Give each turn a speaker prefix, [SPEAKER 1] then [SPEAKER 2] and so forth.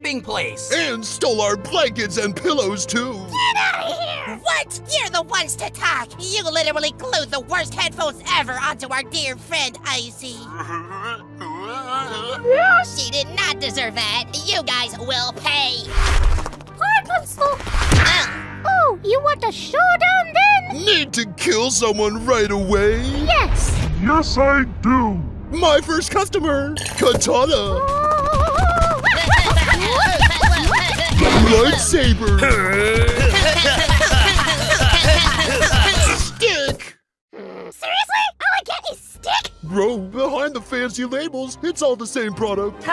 [SPEAKER 1] Bing place.
[SPEAKER 2] And stole our blankets and pillows too.
[SPEAKER 3] Get out of here! What? You're the ones to talk. You literally glued the worst headphones ever onto our dear friend Icy. she did not deserve that. You guys will pay.
[SPEAKER 4] Oh, you want a showdown then?
[SPEAKER 2] Need to kill someone right away?
[SPEAKER 4] Yes.
[SPEAKER 5] Yes, I do.
[SPEAKER 2] My first customer, Katana. Oh. Lightsaber. Stick.
[SPEAKER 4] Seriously? All I get is stick?
[SPEAKER 2] Bro, behind the fancy labels, it's all the same product.